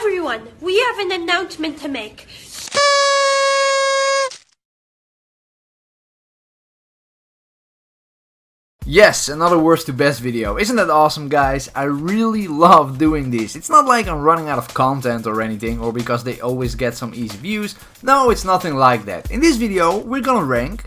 Everyone, we have an announcement to make. Yes, another worst to best video. Isn't that awesome guys? I really love doing these. It's not like I'm running out of content or anything or because they always get some easy views. No, it's nothing like that. In this video, we're gonna rank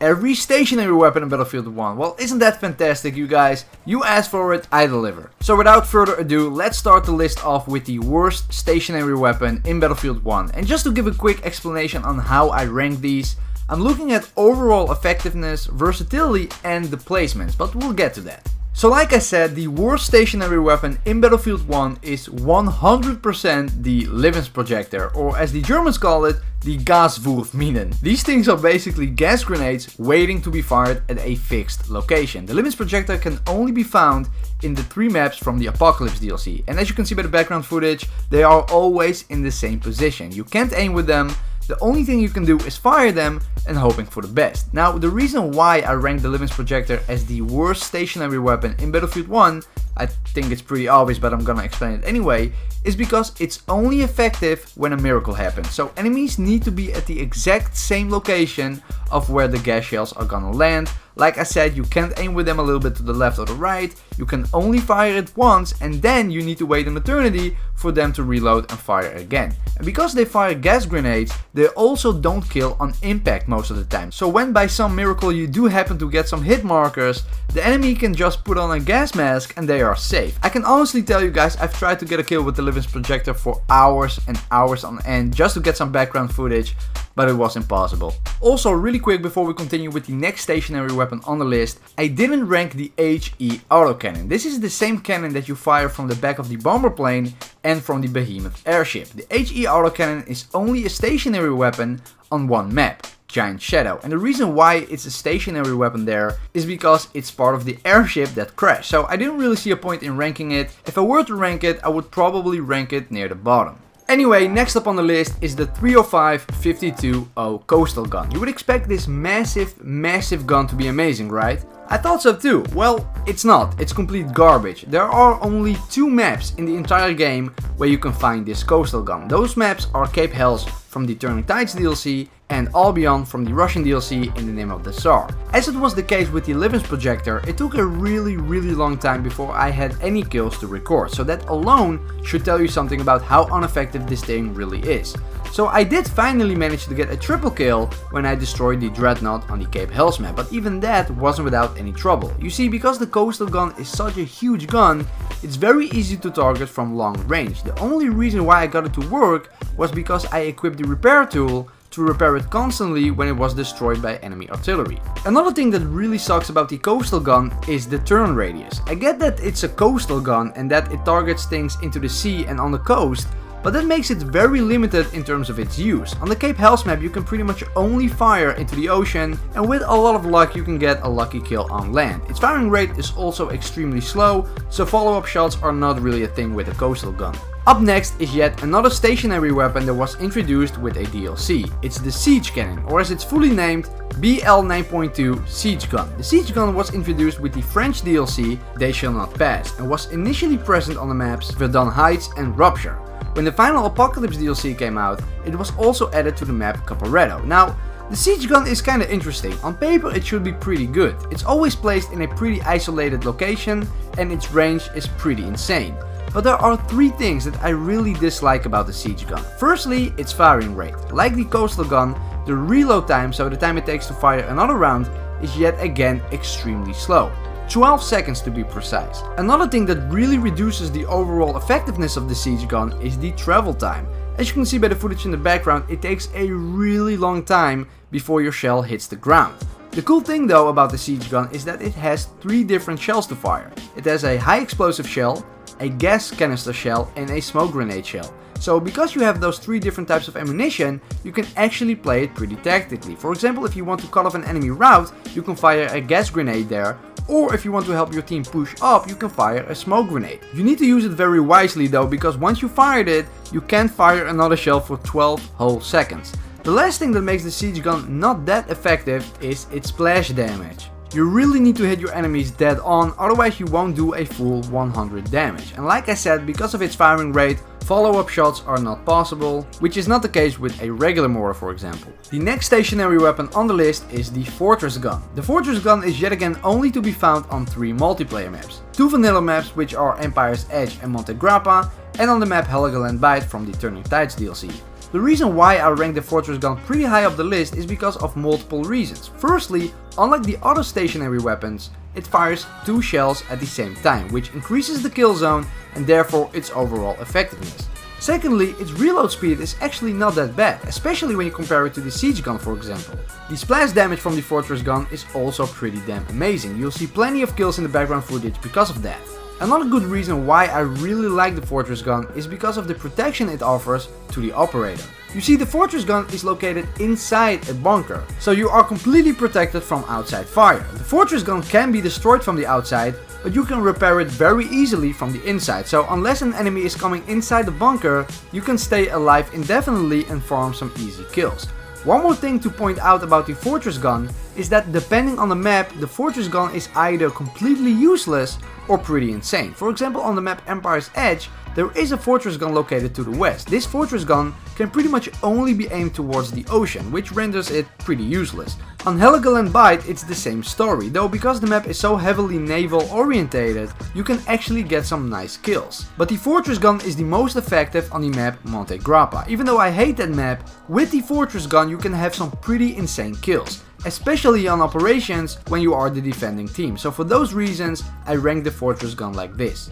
every stationary weapon in Battlefield 1. Well, isn't that fantastic, you guys? You asked for it, I deliver. So without further ado, let's start the list off with the worst stationary weapon in Battlefield 1. And just to give a quick explanation on how I rank these, I'm looking at overall effectiveness, versatility and the placements, but we'll get to that. So like I said, the worst stationary weapon in Battlefield 1 is 100% the Livens Projector, or as the Germans call it, the Gaswurfminen. These things are basically gas grenades waiting to be fired at a fixed location. The Livens Projector can only be found in the three maps from the Apocalypse DLC, and as you can see by the background footage, they are always in the same position. You can't aim with them, the only thing you can do is fire them and hoping for the best. Now, the reason why I rank the Livings Livens Projector as the worst stationary weapon in Battlefield 1, I think it's pretty obvious but I'm gonna explain it anyway, is because it's only effective when a miracle happens. So enemies need to be at the exact same location of where the gas shells are gonna land. Like I said, you can't aim with them a little bit to the left or the right, you can only fire it once and then you need to wait an eternity for them to reload and fire again. And because they fire gas grenades, they also don't kill on impact most of the time. So when by some miracle you do happen to get some hit markers, the enemy can just put on a gas mask and they are safe. I can honestly tell you guys, I've tried to get a kill with the Livens Projector for hours and hours on end just to get some background footage, but it was impossible. Also really quick before we continue with the next stationary weapon on the list, I didn't rank the HE autocannon. This is the same cannon that you fire from the back of the bomber plane and from the behemoth airship. The HE autocannon is only a stationary weapon on one map. Giant Shadow. And the reason why it's a stationary weapon there is because it's part of the airship that crashed. So I didn't really see a point in ranking it. If I were to rank it, I would probably rank it near the bottom. Anyway, next up on the list is the 305 52 Coastal Gun. You would expect this massive, massive gun to be amazing, right? I thought so too. Well, it's not. It's complete garbage. There are only two maps in the entire game where you can find this coastal gun. Those maps are Cape Helles from the Turning Tides DLC and Albion from the Russian DLC in the name of the Tsar. As it was the case with the Livens Projector, it took a really really long time before I had any kills to record, so that alone should tell you something about how ineffective this thing really is. So I did finally manage to get a triple kill when I destroyed the Dreadnought on the Cape Helles map, but even that wasn't without any trouble. You see, because the coastal gun is such a huge gun, it's very easy to target from long range. The only reason why I got it to work was because I equipped the repair tool to repair it constantly when it was destroyed by enemy artillery. Another thing that really sucks about the coastal gun is the turn radius. I get that it's a coastal gun and that it targets things into the sea and on the coast, but that makes it very limited in terms of its use. On the Cape Helles map you can pretty much only fire into the ocean and with a lot of luck you can get a lucky kill on land. Its firing rate is also extremely slow, so follow-up shots are not really a thing with a coastal gun. Up next is yet another stationary weapon that was introduced with a DLC. It's the Siege Cannon, or as it's fully named, BL 9.2 Siege Gun. The Siege Gun was introduced with the French DLC They Shall Not Pass and was initially present on the maps Verdun Heights and Rupture. When the final Apocalypse DLC came out, it was also added to the map Caporetto. Now, the siege gun is kinda interesting. On paper it should be pretty good. It's always placed in a pretty isolated location and its range is pretty insane. But there are three things that I really dislike about the siege gun. Firstly, its firing rate. Like the coastal gun, the reload time, so the time it takes to fire another round, is yet again extremely slow. 12 seconds to be precise. Another thing that really reduces the overall effectiveness of the siege gun is the travel time. As you can see by the footage in the background, it takes a really long time before your shell hits the ground. The cool thing though about the siege gun is that it has three different shells to fire. It has a high explosive shell, a gas canister shell and a smoke grenade shell. So because you have those three different types of ammunition, you can actually play it pretty tactically. For example, if you want to cut off an enemy route, you can fire a gas grenade there, or if you want to help your team push up, you can fire a smoke grenade. You need to use it very wisely though, because once you fired it, you can't fire another shell for 12 whole seconds. The last thing that makes the siege gun not that effective is its splash damage. You really need to hit your enemies dead on, otherwise you won't do a full 100 damage. And like I said, because of its firing rate, follow-up shots are not possible, which is not the case with a regular mortar for example. The next stationary weapon on the list is the Fortress Gun. The Fortress Gun is yet again only to be found on 3 multiplayer maps. Two vanilla maps which are Empire's Edge and Monte Grappa, and on the map Heligoland Bight from the Turning Tides DLC. The reason why I rank the Fortress gun pretty high up the list is because of multiple reasons. Firstly, unlike the other stationary weapons, it fires two shells at the same time, which increases the kill zone and therefore its overall effectiveness. Secondly, its reload speed is actually not that bad, especially when you compare it to the siege gun for example. The splash damage from the fortress gun is also pretty damn amazing, you'll see plenty of kills in the background footage because of that. Another good reason why I really like the Fortress gun is because of the protection it offers to the operator. You see the Fortress gun is located inside a bunker, so you are completely protected from outside fire. The Fortress gun can be destroyed from the outside, but you can repair it very easily from the inside, so unless an enemy is coming inside the bunker, you can stay alive indefinitely and farm some easy kills. One more thing to point out about the Fortress gun is that depending on the map, the Fortress gun is either completely useless or pretty insane. For example on the map Empire's Edge, there is a fortress gun located to the west. This fortress gun can pretty much only be aimed towards the ocean, which renders it pretty useless. On Heligoland Bight it's the same story, though because the map is so heavily naval orientated, you can actually get some nice kills. But the fortress gun is the most effective on the map Monte Grappa. Even though I hate that map, with the fortress gun you can have some pretty insane kills especially on operations when you are the defending team. So for those reasons, I rank the fortress gun like this.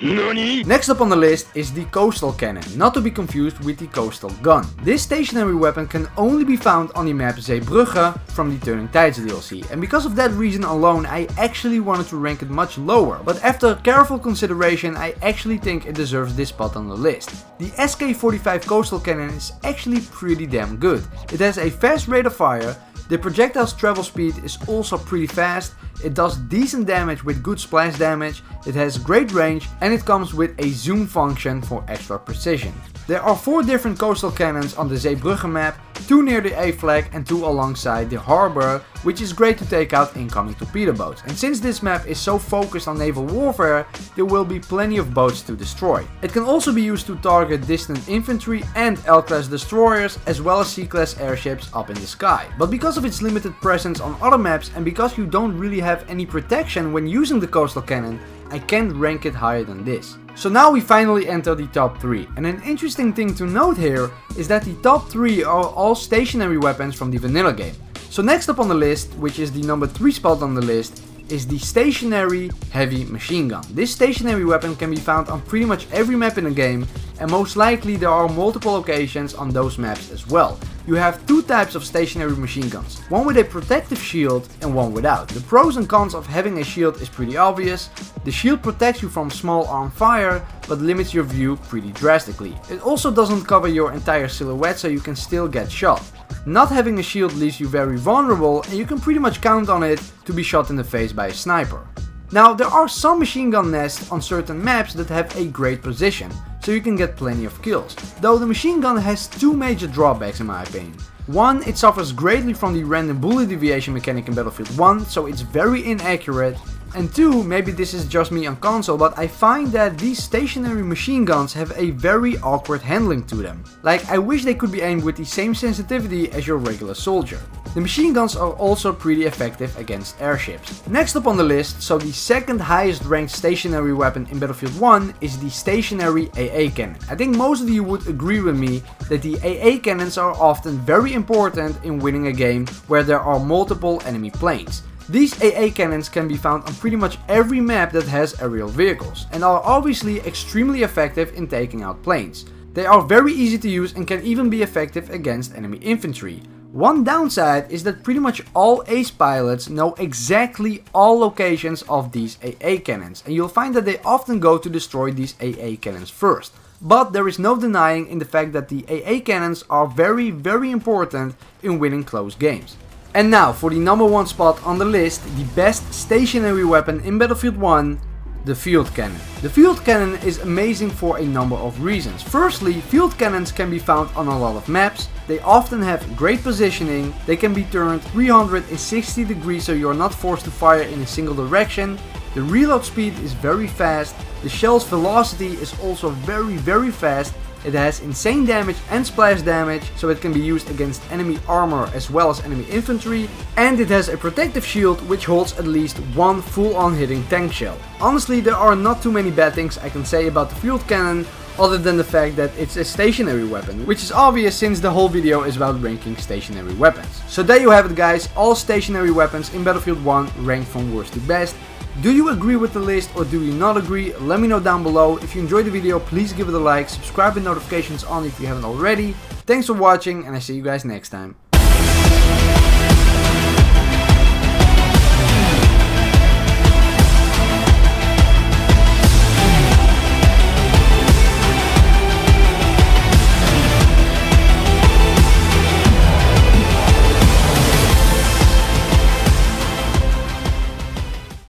Nani? Next up on the list is the Coastal Cannon, not to be confused with the Coastal Gun. This stationary weapon can only be found on the map Zeebrugge from the Turning Tides DLC, and because of that reason alone I actually wanted to rank it much lower, but after careful consideration I actually think it deserves this spot on the list. The SK-45 Coastal Cannon is actually pretty damn good. It has a fast rate of fire, the projectile's travel speed is also pretty fast, it does decent damage with good splash damage, it has great range and it comes with a zoom function for extra precision. There are 4 different coastal cannons on the Zeebrugge map, 2 near the A flag and 2 alongside the harbor, which is great to take out incoming torpedo boats. And since this map is so focused on naval warfare, there will be plenty of boats to destroy. It can also be used to target distant infantry and L-class destroyers as well as C-class airships up in the sky. But because of its limited presence on other maps and because you don't really have any protection when using the coastal cannon, I can't rank it higher than this. So now we finally enter the top 3 and an interesting thing to note here is that the top 3 are all stationary weapons from the vanilla game. So next up on the list, which is the number 3 spot on the list, is the stationary heavy machine gun. This stationary weapon can be found on pretty much every map in the game and most likely there are multiple locations on those maps as well. You have two types of stationary machine guns, one with a protective shield and one without. The pros and cons of having a shield is pretty obvious. The shield protects you from small arm fire, but limits your view pretty drastically. It also doesn't cover your entire silhouette so you can still get shot. Not having a shield leaves you very vulnerable and you can pretty much count on it to be shot in the face by a sniper. Now there are some machine gun nests on certain maps that have a great position, so you can get plenty of kills. Though the machine gun has two major drawbacks in my opinion. One, it suffers greatly from the random bullet deviation mechanic in Battlefield 1, so it's very inaccurate, and two, maybe this is just me on console, but I find that these stationary machine guns have a very awkward handling to them. Like, I wish they could be aimed with the same sensitivity as your regular soldier. The machine guns are also pretty effective against airships. Next up on the list, so the second highest ranked stationary weapon in Battlefield 1 is the stationary AA cannon. I think most of you would agree with me that the AA cannons are often very important in winning a game where there are multiple enemy planes. These AA cannons can be found on pretty much every map that has aerial vehicles and are obviously extremely effective in taking out planes. They are very easy to use and can even be effective against enemy infantry. One downside is that pretty much all ace pilots know exactly all locations of these AA cannons and you'll find that they often go to destroy these AA cannons first. But there is no denying in the fact that the AA cannons are very very important in winning close games. And now for the number one spot on the list, the best stationary weapon in Battlefield 1, the field cannon. The field cannon is amazing for a number of reasons. Firstly, field cannons can be found on a lot of maps, they often have great positioning, they can be turned 360 degrees so you are not forced to fire in a single direction, the reload speed is very fast, the shell's velocity is also very very fast it has insane damage and splash damage, so it can be used against enemy armor as well as enemy infantry, and it has a protective shield which holds at least one full-on hitting tank shell. Honestly, there are not too many bad things I can say about the field cannon, other than the fact that it's a stationary weapon, which is obvious since the whole video is about ranking stationary weapons. So there you have it guys, all stationary weapons in Battlefield 1 ranked from worst to best. Do you agree with the list or do you not agree? Let me know down below. If you enjoyed the video, please give it a like, subscribe with notifications on if you haven't already. Thanks for watching and I see you guys next time.